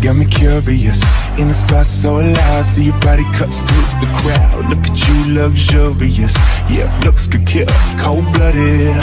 got me curious. In the spot so loud, see your body cuts through the crowd. Look at you luxurious, yeah, looks could kill. Cold-blooded,